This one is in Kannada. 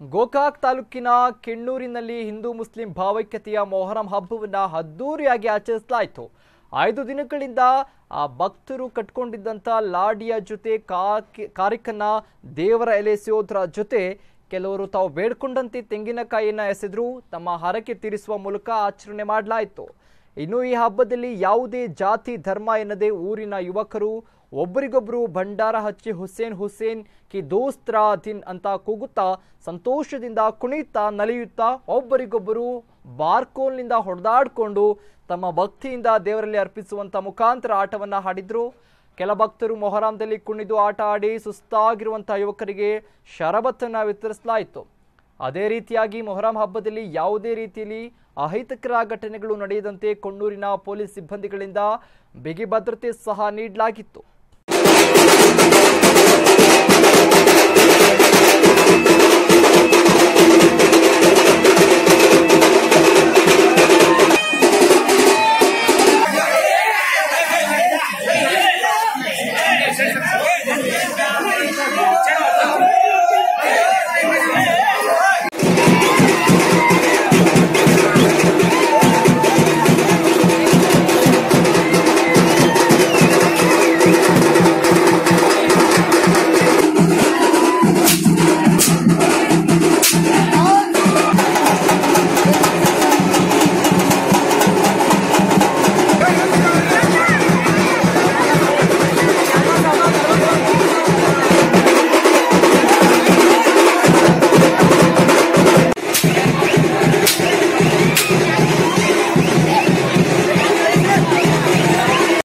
ಗೋಕಾಕ್ ತಾಲೂಕಿನ ಕೆಣ್ಣೂರಿನಲ್ಲಿ ಹಿಂದೂ ಮುಸ್ಲಿಂ ಭಾವೈಕ್ಯತೆಯ ಮೊಹರಂ ಹಬ್ಬವನ್ನು ಅದ್ದೂರಿಯಾಗಿ ಆಚರಿಸಲಾಯಿತು. ಐದು ದಿನಗಳಿಂದ ಆ ಭಕ್ತರು ಕಟ್ಕೊಂಡಿದ್ದಂಥ ಲಾಡಿಯ ಜೊತೆ ಕಾರಿಕನ್ನ ದೇವರ ಎಲೆಸಿಯೋದ್ರ ಜೊತೆ ಕೆಲವರು ತಾವು ಬೇಡ್ಕೊಂಡಂತೆ ತೆಂಗಿನಕಾಯಿಯನ್ನು ಎಸೆದ್ರು. ತಮ್ಮ ಹರಕೆ ತೀರಿಸುವ ಮೂಲಕ ಆಚರಣೆ ಮಾಡಲಾಯಿತು. ಇನ್ನು ಈ ಹಬ್ಬದಲ್ಲಿ ಯಾವುದೇ ಜಾತಿ, ಧರ್ಮ ಎನ್ನದೇ ಊರಿನ ಯುವಕರು ಒಬ್ಬರಿಗೊಬ್ಬರು ಭಂಡಾರ ಹಚ್ಚಿ ಹುಸೇನ್ ಹುಸೇನ್ ಕಿ ದೋಸ್ತ್ರ ದಿನ್ ಅಂತ ಕೂಗುತ್ತಾ, ಸಂತೋಷದಿಂದ ಕುಣಿಯುತ್ತಾ, ನಲಿಯುತ್ತಾ ಒಬ್ಬರಿಗೊಬ್ಬರು ಬಾರ್ಕೋಲ್ನಿಂದ ಹೊಡೆದಾಡಿಕೊಂಡು ತಮ್ಮ ಭಕ್ತಿಯಿಂದ ದೇವರಲ್ಲಿ ಅರ್ಪಿಸುವಂಥ ಮುಖಾಂತರ ಆಟವನ್ನು ಹಾಡಿದ್ರು ಕೆಲ ಭಕ್ತರು ಮೊಹರಾಮ್ದಲ್ಲಿ ಕುಣಿದು ಆಟ ಆಡಿ ಸುಸ್ತಾಗಿರುವಂಥ ಯುವಕರಿಗೆ ಶರಬತ್ತನ್ನು ವಿತರಿಸಲಾಯಿತು. ಅದೇ ರೀತಿಯಾಗಿ ಮೊಹರಂ ಹಬ್ಬದಲ್ಲಿ ಯಾವುದೇ ರೀತಿಯಲ್ಲಿ ಅಹಿತಕರ ಘಟನೆಗಳು ನಡೆಯದಂತೆ ಕೊಣ್ಣೂರಿನ ಪೊಲೀಸ್ ಸಿಬ್ಬಂದಿಗಳಿಂದ ಬಿಗಿ ಭದ್ರತೆ ಸಹ ನೀಡಲಾಗಿತ್ತು.